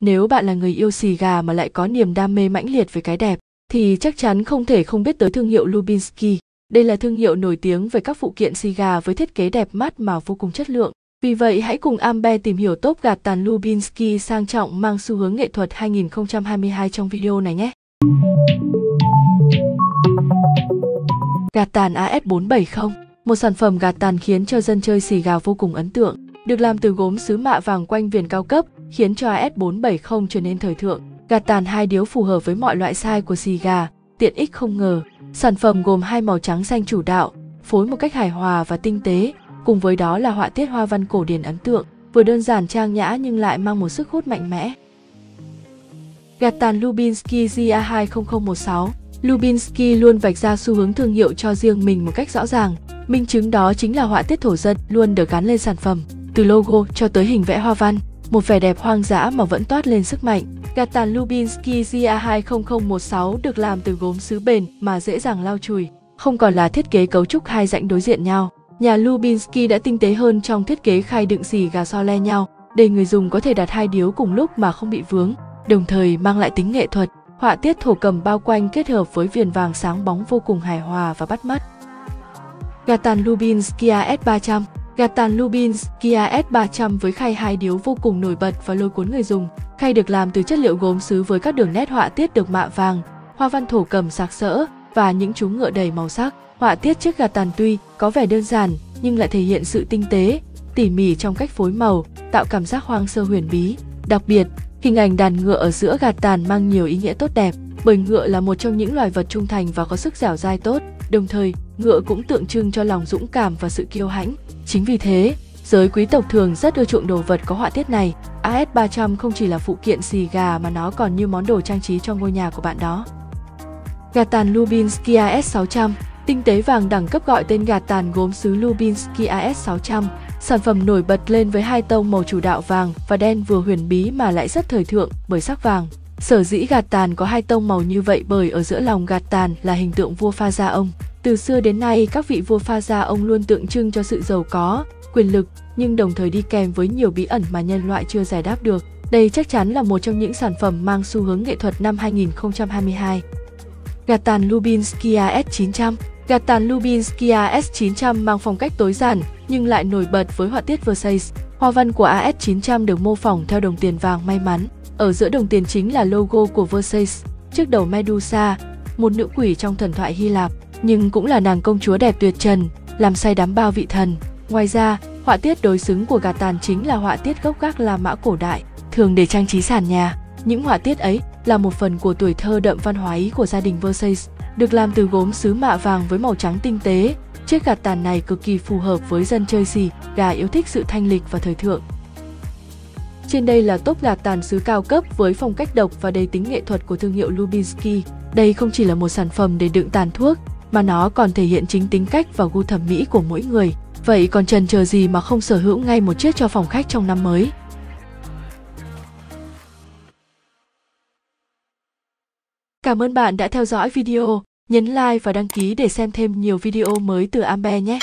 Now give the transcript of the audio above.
Nếu bạn là người yêu xì gà mà lại có niềm đam mê mãnh liệt với cái đẹp, thì chắc chắn không thể không biết tới thương hiệu Lubinsky. Đây là thương hiệu nổi tiếng về các phụ kiện xì gà với thiết kế đẹp mắt mà vô cùng chất lượng. Vì vậy hãy cùng Amber tìm hiểu top gạt tàn Lubinsky sang trọng mang xu hướng nghệ thuật 2022 trong video này nhé. Gạt tàn AS470 Một sản phẩm gạt tàn khiến cho dân chơi xì gà vô cùng ấn tượng. Được làm từ gốm sứ mạ vàng quanh viền cao cấp, khiến cho AS470 trở nên thời thượng. Gạt tàn hai điếu phù hợp với mọi loại size của xì gà, tiện ích không ngờ. Sản phẩm gồm hai màu trắng xanh chủ đạo, phối một cách hài hòa và tinh tế, cùng với đó là họa tiết hoa văn cổ điển ấn tượng, vừa đơn giản trang nhã nhưng lại mang một sức hút mạnh mẽ. Gạt tàn Lubinsky GA20016 Lubinsky luôn vạch ra xu hướng thương hiệu cho riêng mình một cách rõ ràng. Minh chứng đó chính là họa tiết thổ dân luôn được gắn lên sản phẩm, từ logo cho tới hình vẽ hoa văn, một vẻ đẹp hoang dã mà vẫn toát lên sức mạnh. Gạt tàn Lubinsky GA20016 được làm từ gốm sứ bền mà dễ dàng lau chùi, không còn là thiết kế cấu trúc hai rãnh đối diện nhau. Nhà Lubinsky đã tinh tế hơn trong thiết kế khay đựng xì gà so le nhau, để người dùng có thể đặt hai điếu cùng lúc mà không bị vướng, đồng thời mang lại tính nghệ thuật. Họa tiết thổ cầm bao quanh kết hợp với viền vàng sáng bóng vô cùng hài hòa và bắt mắt. Gạt tàn Lubinsky S300 Gạt tàn Kia S300 với khay hai điếu vô cùng nổi bật và lôi cuốn người dùng. Khay được làm từ chất liệu gốm sứ với các đường nét họa tiết được mạ vàng, hoa văn thổ cầm sặc sỡ và những chú ngựa đầy màu sắc. Họa tiết chiếc gạt tàn tuy có vẻ đơn giản nhưng lại thể hiện sự tinh tế, tỉ mỉ trong cách phối màu, tạo cảm giác hoang sơ huyền bí. Đặc biệt, hình ảnh đàn ngựa ở giữa gạt tàn mang nhiều ý nghĩa tốt đẹp, bởi ngựa là một trong những loài vật trung thành và có sức dẻo dai tốt, đồng thời ngựa cũng tượng trưng cho lòng dũng cảm và sự kiêu hãnh. Chính vì thế, giới quý tộc thường rất ưa chuộng đồ vật có họa tiết này. AS300 không chỉ là phụ kiện xì gà mà nó còn như món đồ trang trí cho ngôi nhà của bạn đó. Gạt tàn Lubinsky AS600 Tinh tế vàng đẳng cấp gọi tên gạt tàn gốm sứ Lubinsky AS600, sản phẩm nổi bật lên với hai tông màu chủ đạo vàng và đen vừa huyền bí mà lại rất thời thượng bởi sắc vàng. Sở dĩ gạt tàn có hai tông màu như vậy bởi ở giữa lòng gạt tàn là hình tượng vua pha gia ông. Từ xưa đến nay, các vị vua pha gia ông luôn tượng trưng cho sự giàu có, quyền lực, nhưng đồng thời đi kèm với nhiều bí ẩn mà nhân loại chưa giải đáp được. Đây chắc chắn là một trong những sản phẩm mang xu hướng nghệ thuật năm 2022. Gạt tàn Lubinsky AS900 Gạt tàn Lubinsky AS900 mang phong cách tối giản nhưng lại nổi bật với họa tiết Versailles. Hoa văn của AS900 được mô phỏng theo đồng tiền vàng may mắn. Ở giữa đồng tiền chính là logo của Versailles, trước đầu Medusa, một nữ quỷ trong thần thoại Hy Lạp, nhưng cũng là nàng công chúa đẹp tuyệt trần, làm say đắm bao vị thần. Ngoài ra, họa tiết đối xứng của gạt tàn chính là họa tiết gốc gác La Mã cổ đại, thường để trang trí sàn nhà. Những họa tiết ấy là một phần của tuổi thơ đậm văn hóa ý của gia đình Versailles được làm từ gốm sứ mạ vàng với màu trắng tinh tế. Chiếc gạt tàn này cực kỳ phù hợp với dân chơi xì, gà yêu thích sự thanh lịch và thời thượng. Trên đây là top gạt tàn sứ cao cấp với phong cách độc và đầy tính nghệ thuật của thương hiệu Lubinsky. Đây không chỉ là một sản phẩm để đựng tàn thuốc, mà nó còn thể hiện chính tính cách và gu thẩm mỹ của mỗi người. Vậy còn trần chờ gì mà không sở hữu ngay một chiếc cho phòng khách trong năm mới? Cảm ơn bạn đã theo dõi video, nhấn like và đăng ký để xem thêm nhiều video mới từ Amber nhé.